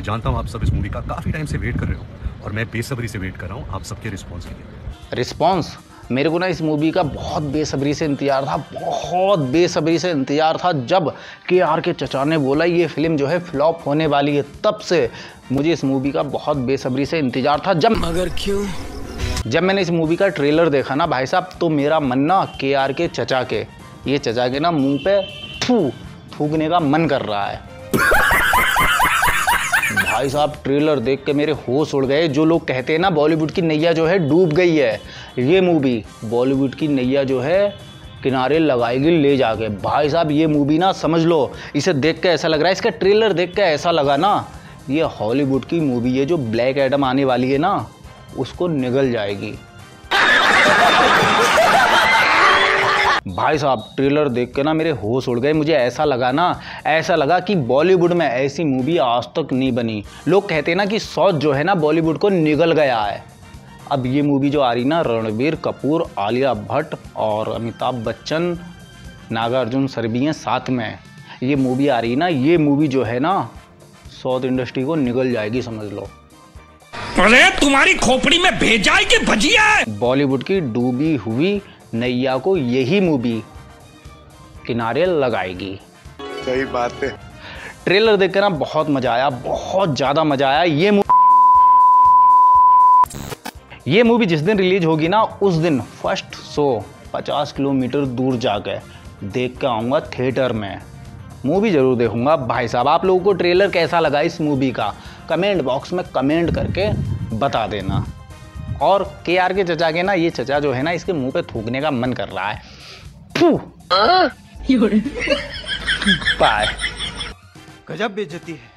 मैं जानता हूँ आप सब इस मूवी का काफ़ी टाइम से वेट कर रहे हो और मैं बेसब्री से वेट कर रहा हूँ आप सबके रिस्पॉन्स के लिए। रिस्पॉन्स मेरे को ना इस मूवी का बहुत बेसब्री से इंतज़ार था बहुत बेसब्री से इंतज़ार था जब के आर के चचा ने बोला ये फ़िल्म जो है फ्लॉप होने वाली है। तब से मुझे इस मूवी का बहुत बेसब्री से इंतज़ार था। जब मगर क्यों? जब मैंने इस मूवी का ट्रेलर देखा ना भाई साहब तो मेरा मन ना के आर के चचा के ये चचा के ना मुँह पे थू थूकने का मन कर रहा है। भाई साहब ट्रेलर देख के मेरे होश उड़ गए। जो लोग कहते हैं ना बॉलीवुड की नैया जो है डूब गई है। ये मूवी बॉलीवुड की नैया जो है, किनारे लगाएगी ले जाके। भाई साहब, ये मूवी ना, समझ लो, इसे देख के ऐसा लग रहा है, इसका ट्रेलर देख के ऐसा लगा ना, ये हॉलीवुड की मूवी है, जो ब्लैक एडम आने वाली है ना, उसको निगल जाएगी। भाई साहब ट्रेलर देख के ना मेरे होश उड़ गए। मुझे ऐसा लगा ना ऐसा लगा कि बॉलीवुड में ऐसी मूवी आज तक नहीं बनी। लोग कहते हैं ना कि साउथ जो है ना बॉलीवुड को निगल गया है। अब ये मूवी जो आ रही ना रणबीर कपूर आलिया भट्ट और अमिताभ बच्चन नागार्जुन सर हैं साथ में। ये मूवी आ रही ना ये मूवी जो है ना साउथ इंडस्ट्री को निगल जाएगी समझ लो। अरे तुम्हारी खोपड़ी में भेजा है कि भजिया है? बॉलीवुड की डूबी हुई नैया को यही मूवी किनारे लगाएगी। सही बात है। ट्रेलर देखकर ना बहुत मज़ा आया बहुत ज़्यादा मज़ा आया। ये मूवी ये मूवी जिस दिन रिलीज़ होगी ना उस दिन फ़र्स्ट शो 50 किलोमीटर दूर जाकर देख के आऊँगा थिएटर में। मूवी ज़रूर देखूँगा। भाई साहब आप लोगों को ट्रेलर कैसा लगा इस मूवी का? कमेंट बॉक्स में कमेंट करके बता देना। और के आर के चचा के ना ये चचा जो है ना इसके मुँह पे थूकने का मन कर रहा है। बाय। गजब बेइज्जती है।